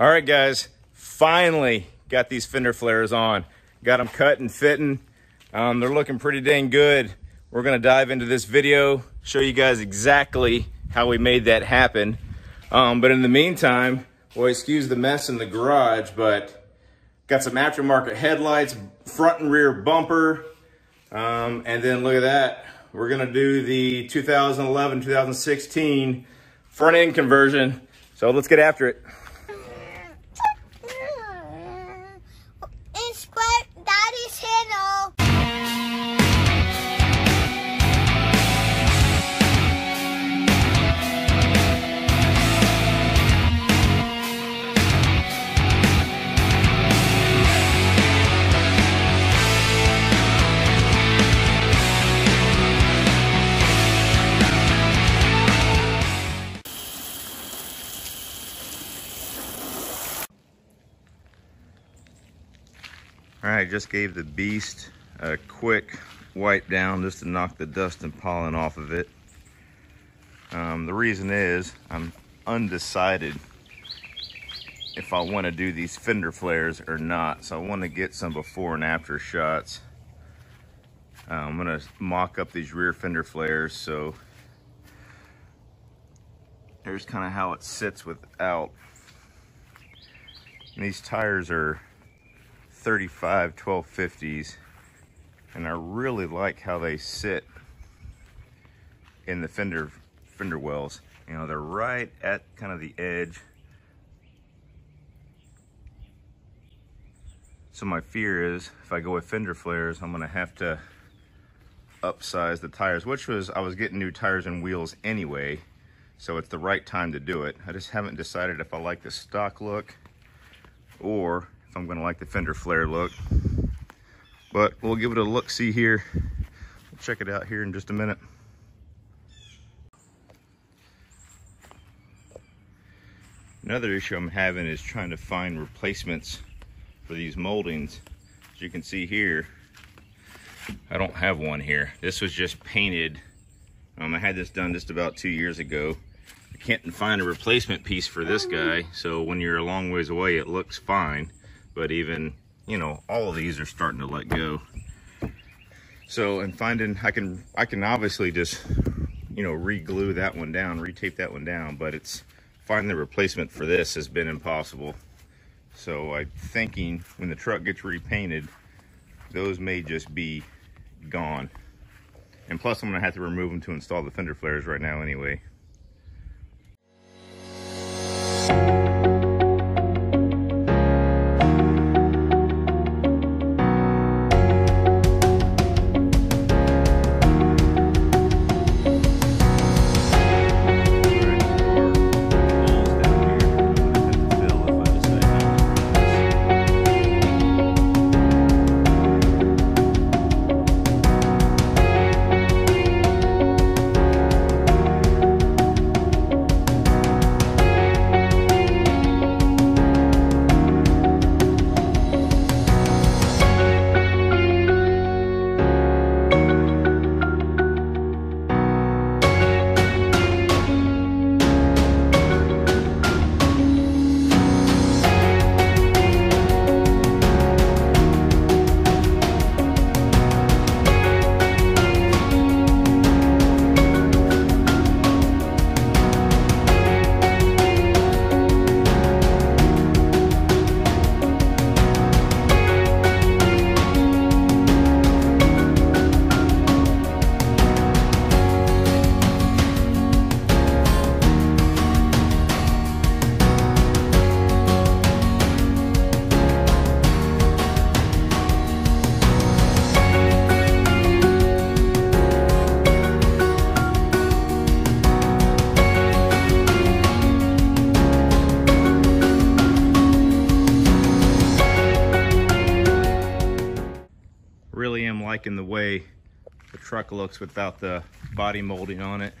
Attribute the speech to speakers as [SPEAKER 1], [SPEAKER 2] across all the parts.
[SPEAKER 1] All right, guys, finally got these fender flares on. Got them cut and fitting. Um, they're looking pretty dang good. We're gonna dive into this video, show you guys exactly how we made that happen. Um, but in the meantime, well, excuse the mess in the garage, but got some aftermarket headlights, front and rear bumper. Um, and then look at that. We're gonna do the 2011, 2016 front end conversion. So let's get after it. Just gave the beast a quick wipe down just to knock the dust and pollen off of it. Um, the reason is I'm undecided if I want to do these fender flares or not. So I want to get some before and after shots. Uh, I'm going to mock up these rear fender flares. So here's kind of how it sits without. And these tires are 35 1250s and I really like how they sit in the fender fender wells. You know they're right at kind of the edge. So my fear is if I go with fender flares I'm gonna have to upsize the tires which was I was getting new tires and wheels anyway so it's the right time to do it. I just haven't decided if I like the stock look or if I'm gonna like the fender flare look. But we'll give it a look see here. We'll check it out here in just a minute. Another issue I'm having is trying to find replacements for these moldings. As you can see here, I don't have one here. This was just painted. Um, I had this done just about two years ago. I can't find a replacement piece for this guy, so when you're a long ways away, it looks fine but even you know all of these are starting to let go. So and finding i can i can obviously just you know re-glue that one down re-tape that one down but it's finding the replacement for this has been impossible. So i'm thinking when the truck gets repainted those may just be gone. And plus i'm gonna have to remove them to install the fender flares right now anyway really am liking the way the truck looks without the body molding on it.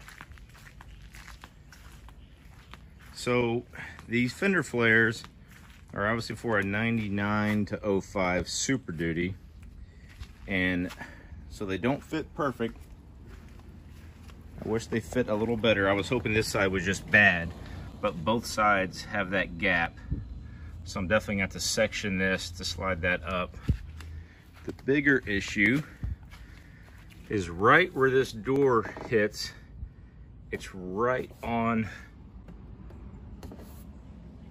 [SPEAKER 1] So these fender flares are obviously for a 99 to 05 Super Duty. And so they don't fit perfect. I wish they fit a little better. I was hoping this side was just bad, but both sides have that gap. So I'm definitely going to have to section this to slide that up. The bigger issue is right where this door hits. It's right on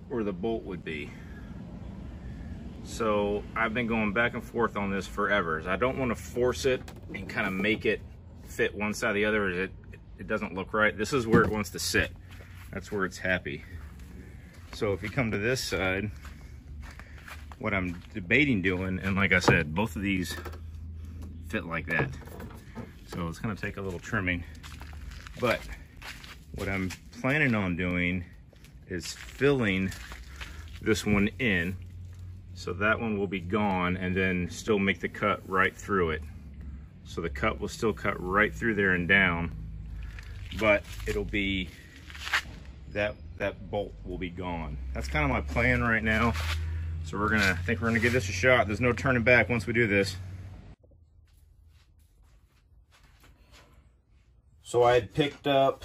[SPEAKER 1] where the bolt would be. So I've been going back and forth on this forever. I don't want to force it and kind of make it fit one side or the other. It, it doesn't look right. This is where it wants to sit. That's where it's happy. So if you come to this side, what I'm debating doing, and like I said, both of these fit like that. So it's gonna take a little trimming. But what I'm planning on doing is filling this one in so that one will be gone and then still make the cut right through it. So the cut will still cut right through there and down, but it'll be, that, that bolt will be gone. That's kind of my plan right now. So we're gonna, I think we're gonna give this a shot. There's no turning back once we do this. So I had picked up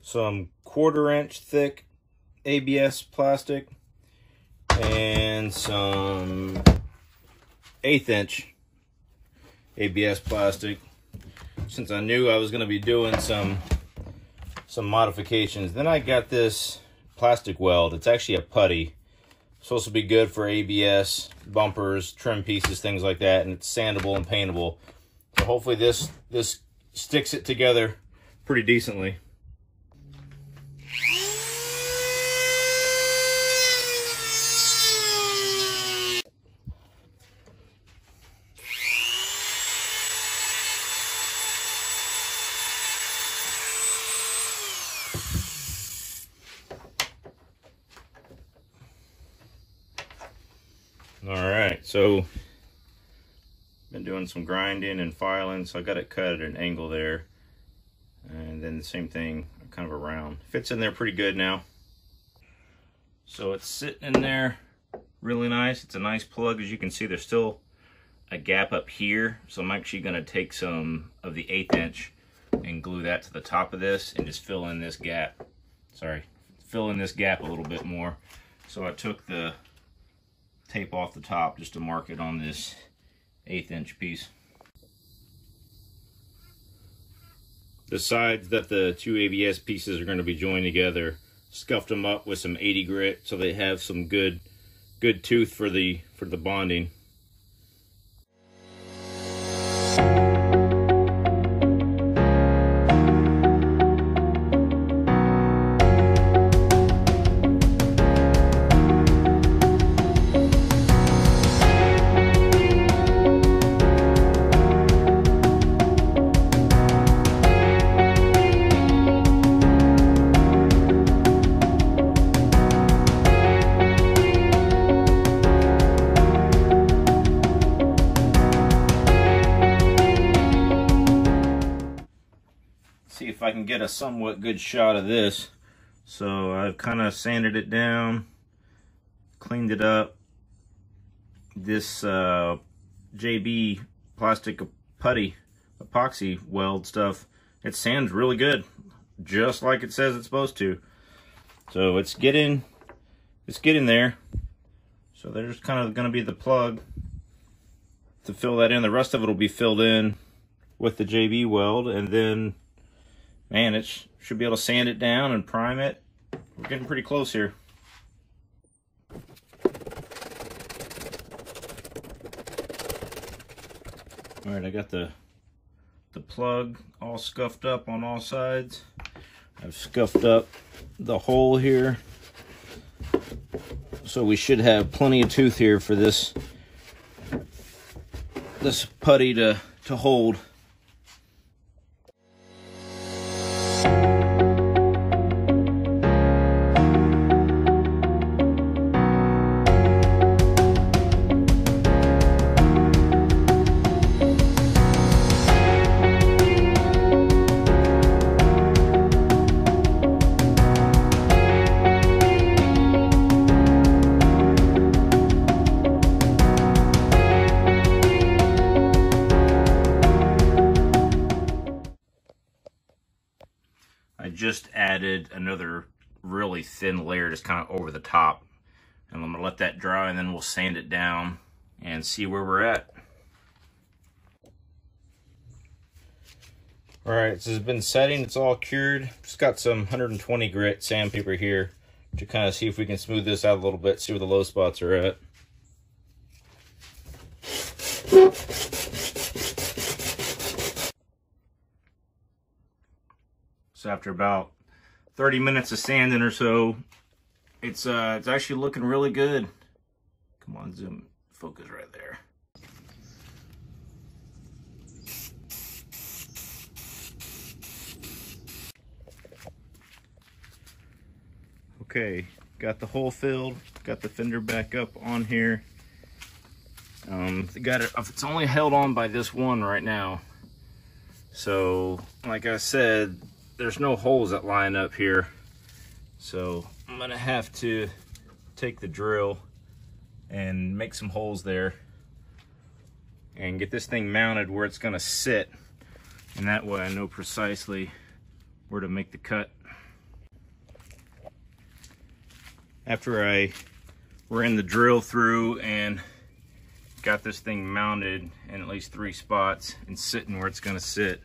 [SPEAKER 1] some quarter inch thick ABS plastic and some eighth inch ABS plastic since I knew I was to be doing some some modifications. Then I got this plastic weld. It's actually a putty. Supposed to be good for ABS, bumpers, trim pieces, things like that, and it's sandable and paintable. So hopefully this this sticks it together pretty decently. All right, so been doing some grinding and filing, so I got it cut at an angle there. And then the same thing, kind of around. Fits in there pretty good now. So it's sitting in there really nice. It's a nice plug. As you can see, there's still a gap up here. So I'm actually gonna take some of the eighth inch and glue that to the top of this and just fill in this gap. Sorry, fill in this gap a little bit more. So I took the tape off the top just to mark it on this eighth inch piece. The sides that the two ABS pieces are going to be joined together, scuffed them up with some 80 grit so they have some good good tooth for the for the bonding. Get a somewhat good shot of this. So I've kind of sanded it down, cleaned it up. This uh, JB plastic putty epoxy weld stuff, it sands really good, just like it says it's supposed to. So it's getting, it's getting there. So there's kind of going to be the plug to fill that in. The rest of it will be filled in with the JB weld and then man, it sh should be able to sand it down and prime it. We're getting pretty close here. All right, I got the the plug all scuffed up on all sides. I've scuffed up the hole here. So we should have plenty of tooth here for this this putty to, to hold. And then we'll sand it down and see where we're at. All right, so it's been setting, it's all cured. Just got some 120 grit sandpaper here to kind of see if we can smooth this out a little bit, see where the low spots are at. So after about 30 minutes of sanding or so, it's uh it's actually looking really good. Come on, zoom focus right there. Okay, got the hole filled, got the fender back up on here. Um, got it, it's only held on by this one right now. So, like I said, there's no holes that line up here. So I'm gonna have to take the drill and make some holes there and get this thing mounted where it's gonna sit. And that way I know precisely where to make the cut. After I ran the drill through and got this thing mounted in at least three spots and sitting where it's gonna sit,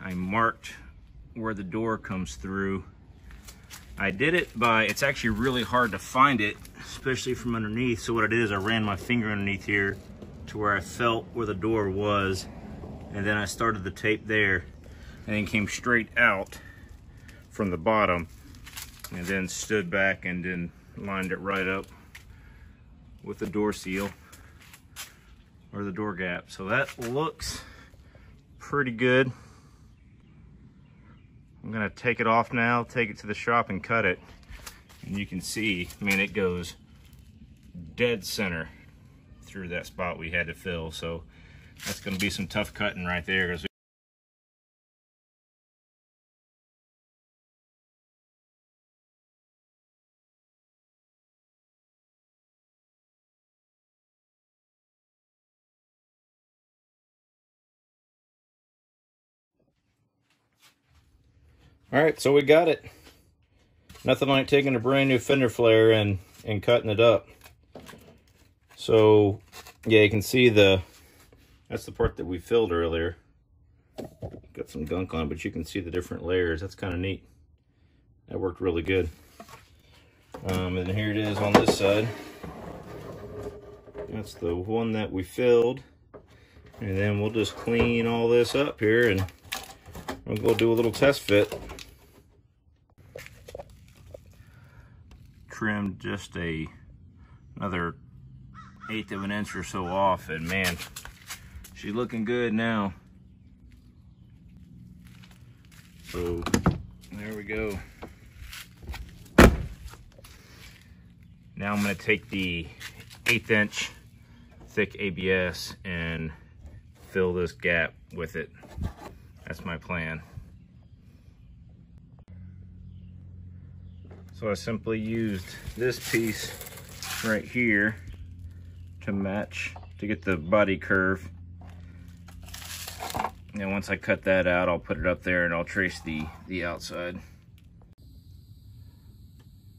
[SPEAKER 1] I marked where the door comes through. I did it by, it's actually really hard to find it, especially from underneath. So what I did is I ran my finger underneath here to where I felt where the door was. And then I started the tape there and then came straight out from the bottom and then stood back and then lined it right up with the door seal or the door gap. So that looks pretty good. I'm gonna take it off now, take it to the shop and cut it. And you can see, I mean, it goes dead center through that spot we had to fill. So that's gonna be some tough cutting right there. All right, so we got it. Nothing like taking a brand new fender flare and, and cutting it up. So, yeah, you can see the, that's the part that we filled earlier. Got some gunk on, but you can see the different layers. That's kind of neat. That worked really good. Um, and here it is on this side. That's the one that we filled. And then we'll just clean all this up here and we'll go do a little test fit. trimmed just a another eighth of an inch or so off and man she's looking good now. So there we go. Now I'm going to take the eighth inch thick ABS and fill this gap with it. That's my plan. So I simply used this piece right here to match, to get the body curve. And once I cut that out, I'll put it up there and I'll trace the, the outside.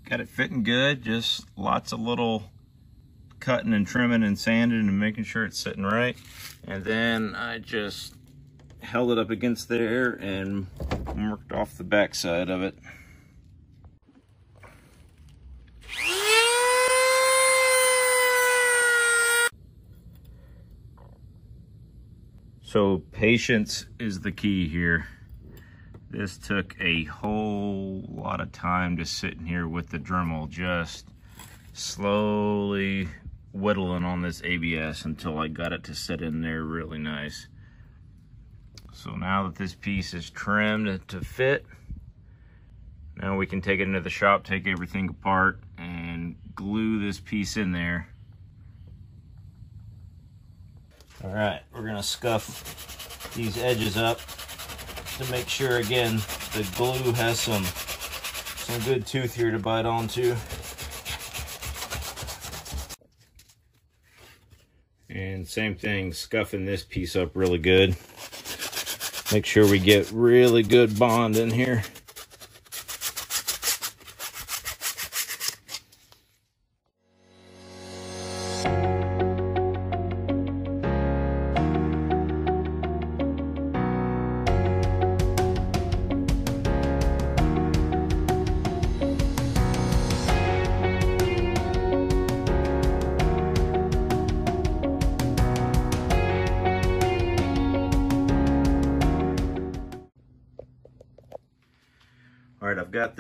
[SPEAKER 1] Got it fitting good, just lots of little cutting and trimming and sanding and making sure it's sitting right. And then I just held it up against there and marked off the back side of it. So patience is the key here. This took a whole lot of time to sit in here with the Dremel, just slowly whittling on this ABS until I got it to sit in there really nice. So now that this piece is trimmed to fit, now we can take it into the shop, take everything apart, and glue this piece in there all right, we're gonna scuff these edges up to make sure, again, the glue has some, some good tooth here to bite onto. And same thing, scuffing this piece up really good. Make sure we get really good bond in here.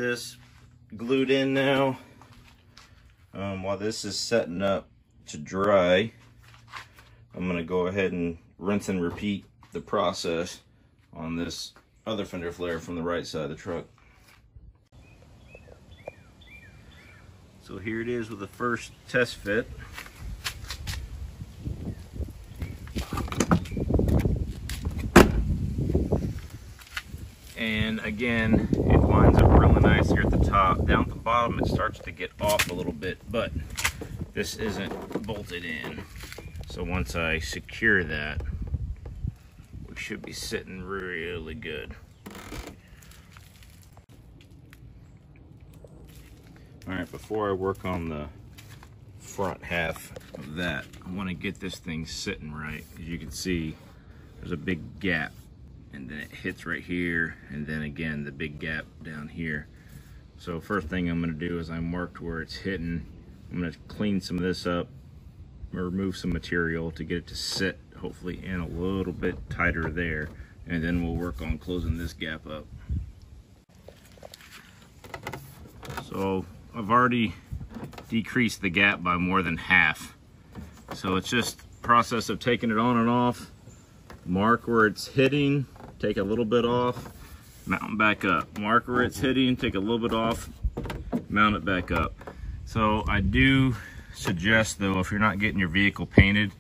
[SPEAKER 1] This glued in now. Um, while this is setting up to dry, I'm gonna go ahead and rinse and repeat the process on this other fender flare from the right side of the truck. So here it is with the first test fit. And again, lines up really nice here at the top. Down at the bottom, it starts to get off a little bit, but this isn't bolted in. So once I secure that, we should be sitting really good. All right, before I work on the front half of that, I want to get this thing sitting right. As you can see, there's a big gap and then it hits right here and then again the big gap down here. So first thing I'm going to do is I marked where it's hitting. I'm going to clean some of this up, remove some material to get it to sit hopefully in a little bit tighter there and then we'll work on closing this gap up. So I've already decreased the gap by more than half. So it's just process of taking it on and off, mark where it's hitting, take a little bit off, mount back up. Mark where it's hitting, take a little bit off, mount it back up. So I do suggest though, if you're not getting your vehicle painted,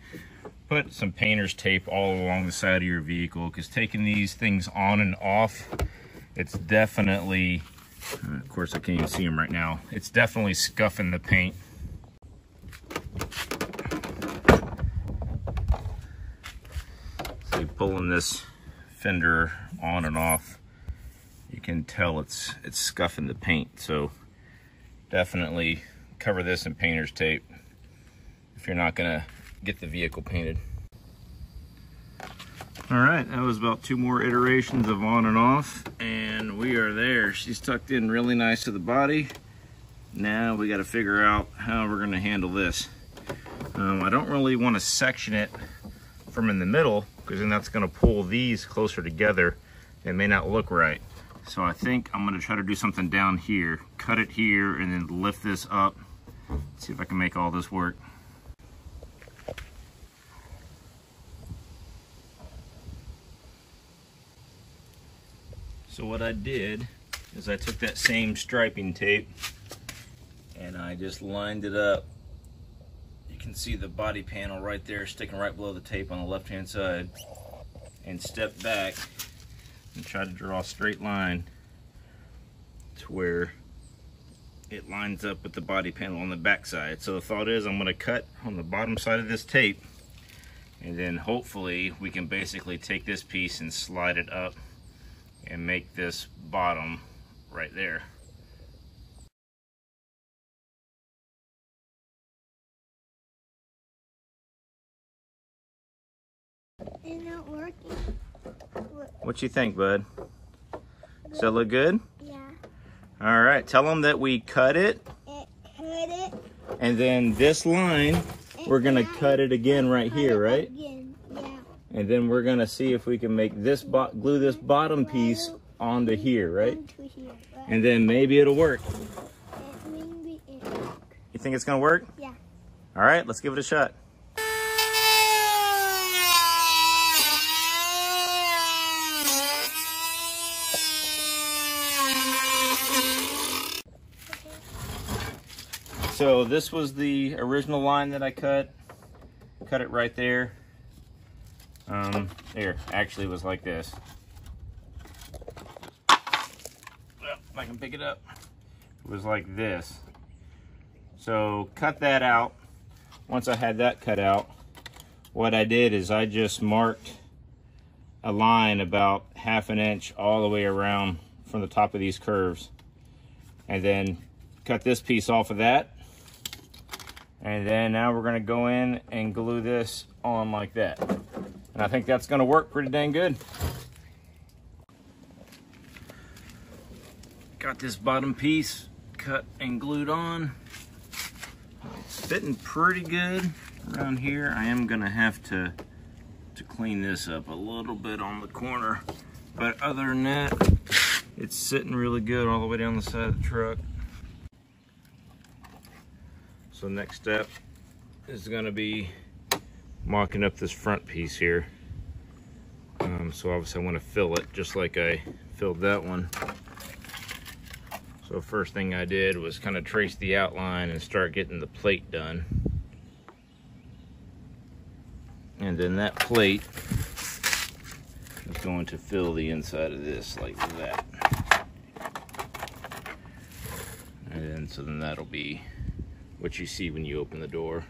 [SPEAKER 1] put some painter's tape all along the side of your vehicle because taking these things on and off, it's definitely uh, of course, I can't even see them right now. It's definitely scuffing the paint. So pulling this fender on and off, you can tell it's it's scuffing the paint. So definitely cover this in painter's tape if you're not gonna get the vehicle painted. All right, that was about two more iterations of on and off, and we are there. She's tucked in really nice to the body. Now we gotta figure out how we're gonna handle this. Um, I don't really wanna section it from in the middle, because then that's gonna pull these closer together. It may not look right. So I think I'm gonna try to do something down here, cut it here, and then lift this up. See if I can make all this work. So what I did is I took that same striping tape and I just lined it up. Can see the body panel right there sticking right below the tape on the left hand side and step back and try to draw a straight line to where it lines up with the body panel on the back side. So the thought is I'm gonna cut on the bottom side of this tape and then hopefully we can basically take this piece and slide it up and make this bottom right there. What you think, bud? Does that look good?
[SPEAKER 2] Yeah.
[SPEAKER 1] All right, tell them that we cut it,
[SPEAKER 2] It cut it.
[SPEAKER 1] and then this line, we're gonna cut it again right here, right?
[SPEAKER 2] Again. Yeah.
[SPEAKER 1] And then we're gonna see if we can make this, bo glue this bottom piece onto here, right?
[SPEAKER 2] Onto here. Right.
[SPEAKER 1] And then maybe it'll work.
[SPEAKER 2] Maybe it work.
[SPEAKER 1] You think it's gonna work?
[SPEAKER 2] Yeah.
[SPEAKER 1] All right, let's give it a shot. So this was the original line that I cut. Cut it right there. Um, there, actually was like this. Well, I can pick it up. It was like this. So cut that out. Once I had that cut out, what I did is I just marked a line about half an inch all the way around from the top of these curves. And then cut this piece off of that. And then now we're gonna go in and glue this on like that. And I think that's gonna work pretty dang good. Got this bottom piece cut and glued on. It's fitting pretty good around here. I am gonna have to to clean this up a little bit on the corner. But other than that, It's sitting really good all the way down the side of the truck. So next step is gonna be mocking up this front piece here. Um, so obviously I want to fill it just like I filled that one. So first thing I did was kind of trace the outline and start getting the plate done. And then that plate is going to fill the inside of this like that. And then, so then that'll be what you see when you open the door.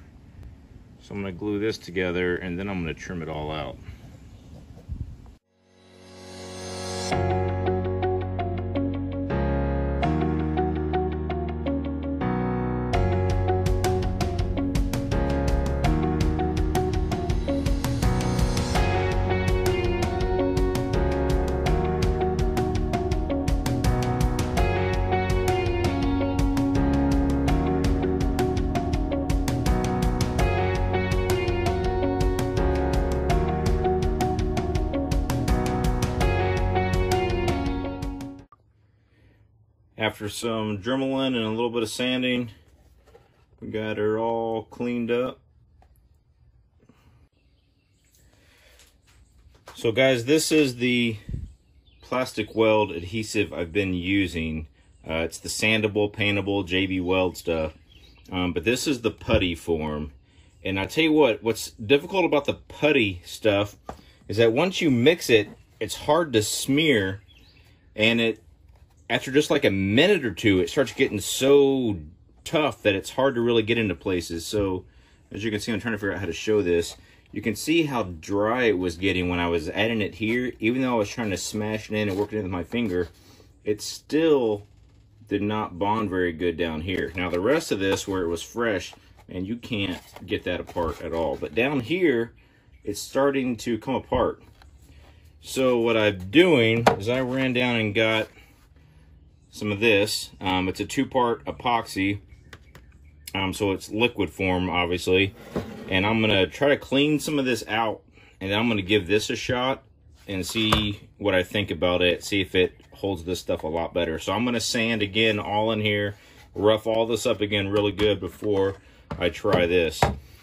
[SPEAKER 1] So I'm gonna glue this together and then I'm gonna trim it all out. Some dremeling and a little bit of sanding, we got her all cleaned up. So guys, this is the plastic weld adhesive I've been using. Uh, it's the sandable, paintable JB Weld stuff. Um, but this is the putty form. And I tell you what, what's difficult about the putty stuff is that once you mix it, it's hard to smear and it after just like a minute or two, it starts getting so tough that it's hard to really get into places. So as you can see, I'm trying to figure out how to show this. You can see how dry it was getting when I was adding it here. Even though I was trying to smash it in and work it in with my finger, it still did not bond very good down here. Now the rest of this, where it was fresh, and you can't get that apart at all. But down here, it's starting to come apart. So what I'm doing is I ran down and got some of this. Um, it's a two-part epoxy, um, so it's liquid form, obviously. And I'm going to try to clean some of this out, and I'm going to give this a shot and see what I think about it, see if it holds this stuff a lot better. So I'm going to sand again all in here, rough all this up again really good before I try this.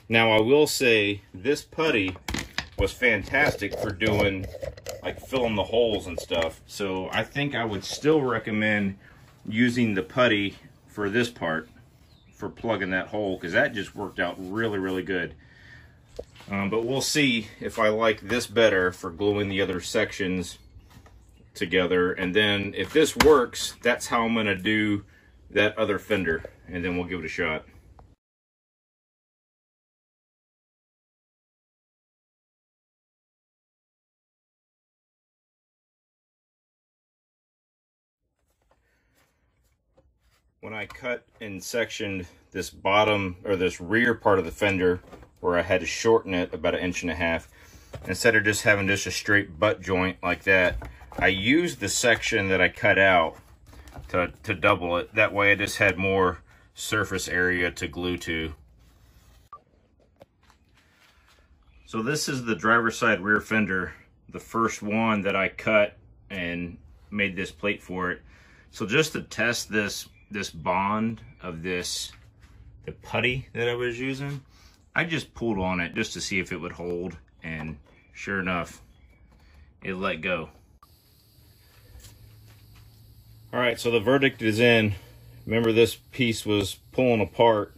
[SPEAKER 1] Now, I will say this putty was fantastic for doing like filling the holes and stuff. So I think I would still recommend using the putty for this part for plugging that hole because that just worked out really, really good. Um, but we'll see if I like this better for gluing the other sections together. And then if this works, that's how I'm going to do that other fender. And then we'll give it a shot. When I cut and sectioned this bottom or this rear part of the fender where I had to shorten it about an inch and a half, instead of just having just a straight butt joint like that, I used the section that I cut out to, to double it. That way I just had more surface area to glue to. So this is the driver's side rear fender, the first one that I cut and made this plate for it. So just to test this this bond of this, the putty that I was using, I just pulled on it just to see if it would hold. And sure enough, it let go. All right, so the verdict is in. Remember this piece was pulling apart.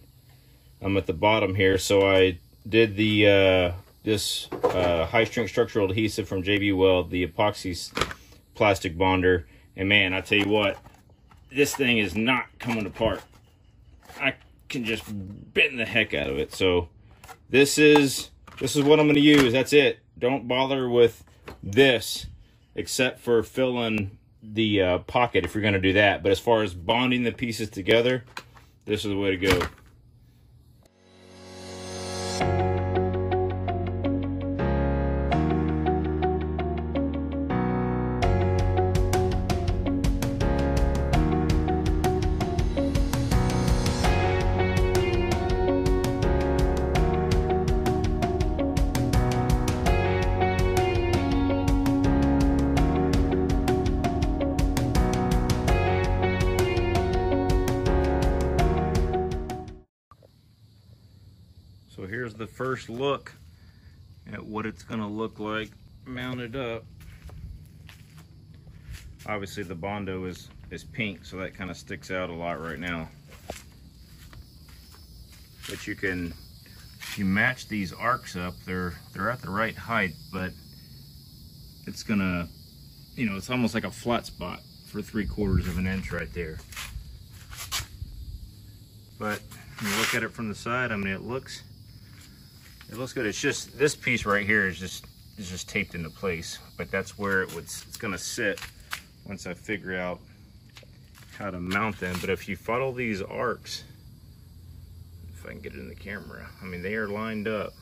[SPEAKER 1] I'm at the bottom here, so I did the uh, this uh, high strength structural adhesive from JB Weld, the epoxy plastic bonder, and man, I tell you what, this thing is not coming apart. I can just bend the heck out of it. So this is this is what I'm going to use. That's it. Don't bother with this except for filling the uh, pocket if you're going to do that. But as far as bonding the pieces together, this is the way to go. First look at what it's gonna look like mounted up. Obviously the Bondo is, is pink, so that kind of sticks out a lot right now. But you can, if you match these arcs up, they're, they're at the right height, but it's gonna, you know, it's almost like a flat spot for three quarters of an inch right there. But you look at it from the side, I mean, it looks, it looks good. It's just, this piece right here is just, is just taped into place, but that's where it would, it's gonna sit once I figure out how to mount them. But if you follow these arcs, if I can get it in the camera, I mean, they are lined up.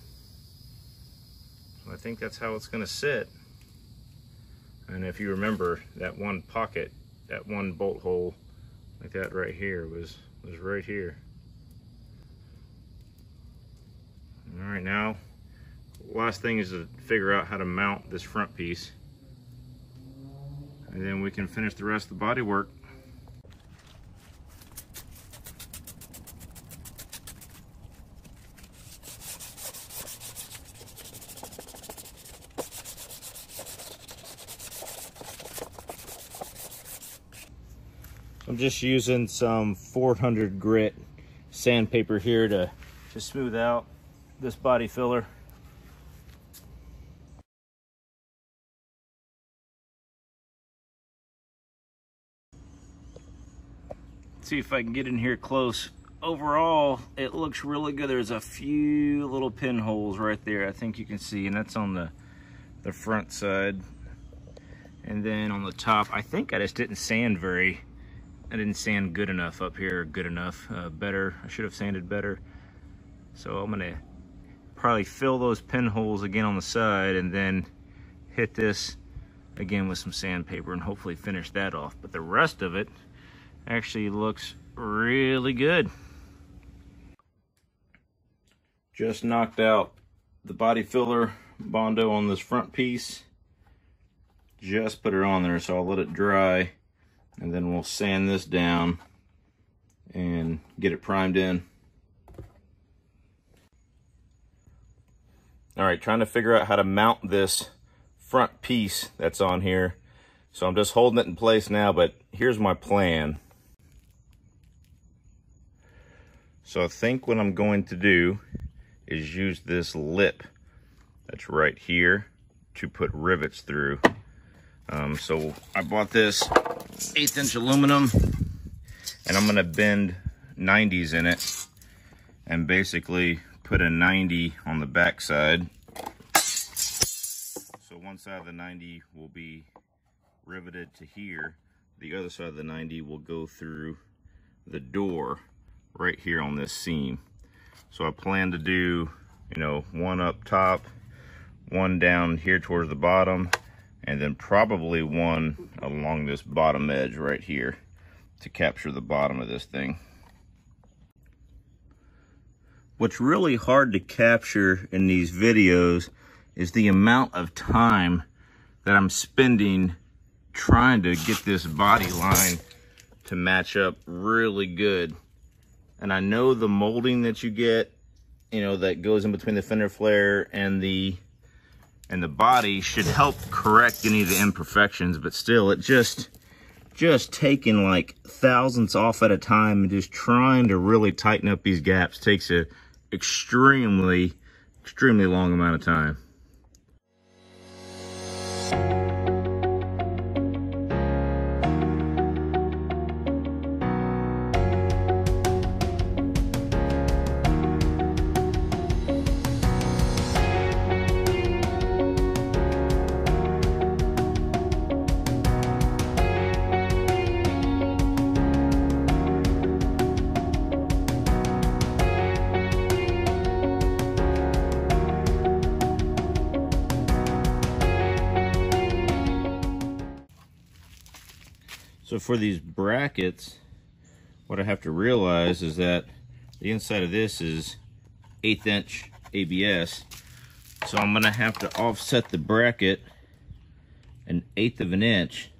[SPEAKER 1] I think that's how it's gonna sit. And if you remember that one pocket, that one bolt hole like that right here was, was right here. All right, now, last thing is to figure out how to mount this front piece. And then we can finish the rest of the body work. I'm just using some 400 grit sandpaper here to, to smooth out this body filler. see if I can get in here close. Overall, it looks really good. There's a few little pinholes right there. I think you can see, and that's on the, the front side. And then on the top, I think I just didn't sand very, I didn't sand good enough up here, good enough, uh, better. I should have sanded better. So I'm gonna probably fill those pinholes again on the side and then hit this again with some sandpaper and hopefully finish that off. But the rest of it, actually looks really good. Just knocked out the body filler Bondo on this front piece. Just put it on there, so I'll let it dry and then we'll sand this down and get it primed in. All right, trying to figure out how to mount this front piece that's on here. So I'm just holding it in place now, but here's my plan. So I think what I'm going to do is use this lip that's right here to put rivets through. Um, so I bought this eighth inch aluminum and I'm gonna bend 90s in it and basically put a 90 on the back side. So one side of the 90 will be riveted to here. The other side of the 90 will go through the door right here on this seam. So I plan to do, you know, one up top, one down here towards the bottom, and then probably one along this bottom edge right here to capture the bottom of this thing. What's really hard to capture in these videos is the amount of time that I'm spending trying to get this body line to match up really good. And I know the molding that you get, you know, that goes in between the fender flare and the and the body should help correct any of the imperfections, but still it just just taking like thousandths off at a time and just trying to really tighten up these gaps takes a extremely extremely long amount of time. For these brackets, what I have to realize is that the inside of this is eighth inch ABS. So I'm gonna have to offset the bracket an eighth of an inch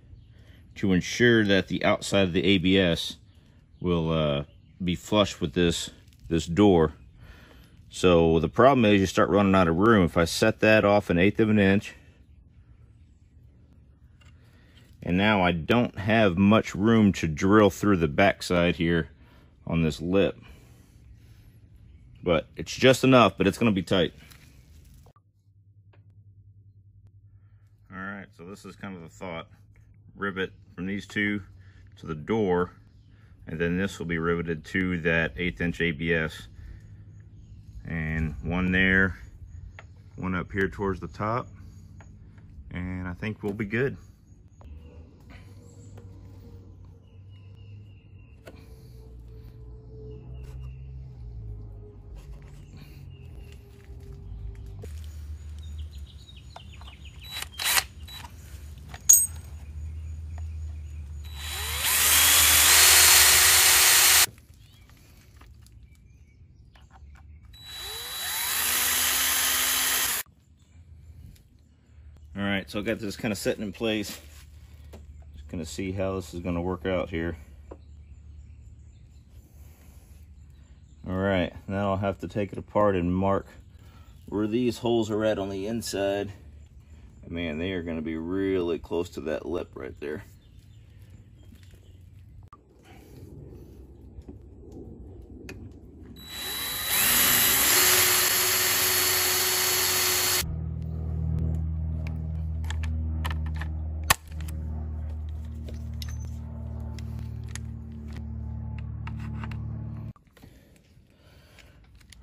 [SPEAKER 1] to ensure that the outside of the ABS will uh, be flush with this this door. So the problem is you start running out of room. If I set that off an eighth of an inch, and now I don't have much room to drill through the backside here on this lip. But it's just enough, but it's gonna be tight. All right, so this is kind of the thought. Rivet from these two to the door, and then this will be riveted to that eighth inch ABS and one there, one up here towards the top, and I think we'll be good. All right, I got this kind of setting in place. Just gonna see how this is gonna work out here. All right, now I'll have to take it apart and mark where these holes are at on the inside. Man, they are gonna be really close to that lip right there.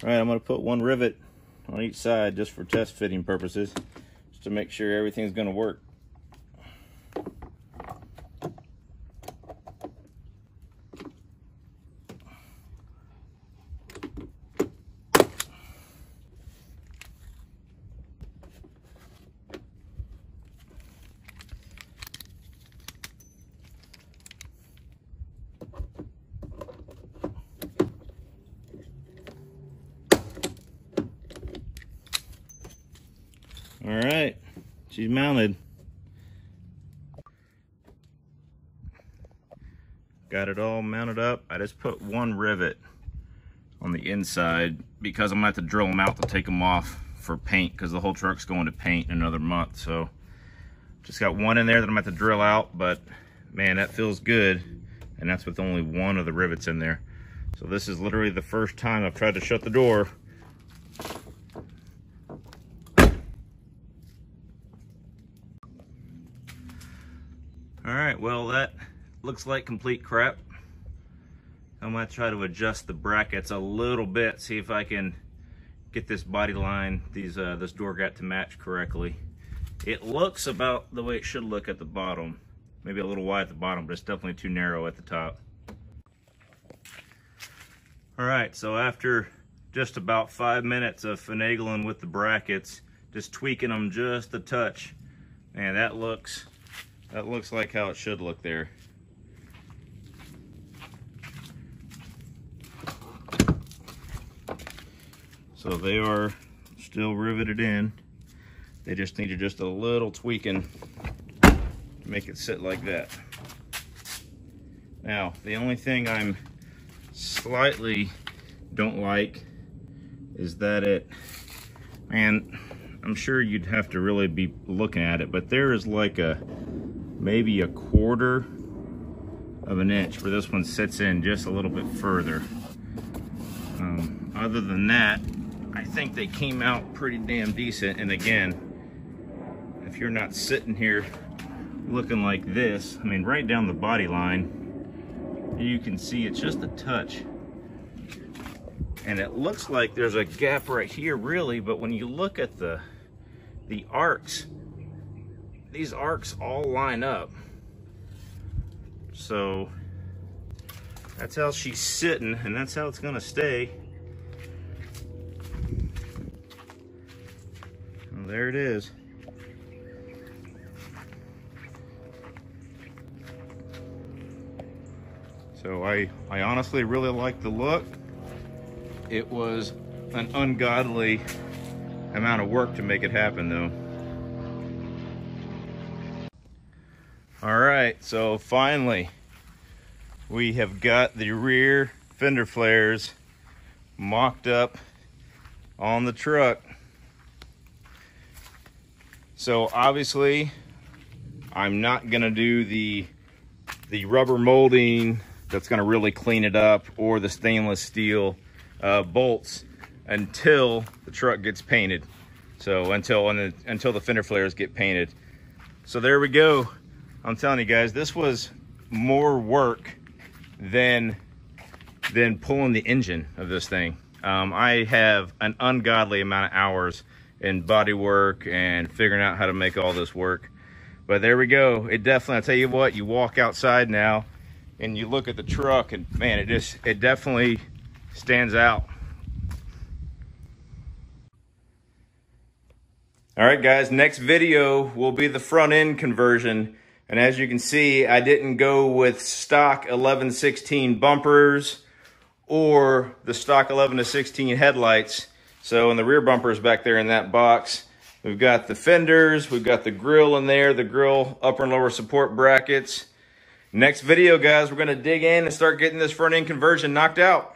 [SPEAKER 1] All right, I'm gonna put one rivet on each side just for test fitting purposes, just to make sure everything's gonna work. All right, she's mounted. Got it all mounted up. I just put one rivet on the inside because I'm gonna have to drill them out to take them off for paint because the whole truck's going to paint in another month. So just got one in there that I'm gonna have to drill out, but man, that feels good. And that's with only one of the rivets in there. So this is literally the first time I've tried to shut the door All right, well, that looks like complete crap. I'm gonna try to adjust the brackets a little bit, see if I can get this body line, these uh, this door gap to match correctly. It looks about the way it should look at the bottom. Maybe a little wide at the bottom, but it's definitely too narrow at the top. All right, so after just about five minutes of finagling with the brackets, just tweaking them just a touch, man, that looks that looks like how it should look there. So they are still riveted in. They just needed just a little tweaking to make it sit like that. Now, the only thing I'm slightly don't like is that it, man, I'm sure you'd have to really be looking at it, but there is like a, maybe a quarter of an inch where this one sits in just a little bit further. Um, other than that, I think they came out pretty damn decent. And again, if you're not sitting here looking like this, I mean, right down the body line, you can see it's just a touch. And it looks like there's a gap right here, really, but when you look at the the arcs, these arcs all line up. So that's how she's sitting and that's how it's gonna stay. There it is. So I, I honestly really like the look. It was an ungodly amount of work to make it happen though. All right, so finally we have got the rear fender flares mocked up on the truck. So obviously, I'm not gonna do the the rubber molding that's gonna really clean it up or the stainless steel uh, bolts until the truck gets painted. So until until the fender flares get painted. So there we go. I'm telling you guys, this was more work than than pulling the engine of this thing. Um, I have an ungodly amount of hours in body work and figuring out how to make all this work. But there we go. It definitely, I'll tell you what, you walk outside now and you look at the truck and man, it just, it definitely stands out. All right, guys, next video will be the front end conversion. And as you can see, I didn't go with stock 1116 bumpers or the stock 11 to 16 headlights. So in the rear bumpers back there in that box, we've got the fenders, we've got the grill in there, the grill upper and lower support brackets. Next video, guys, we're gonna dig in and start getting this front end conversion knocked out.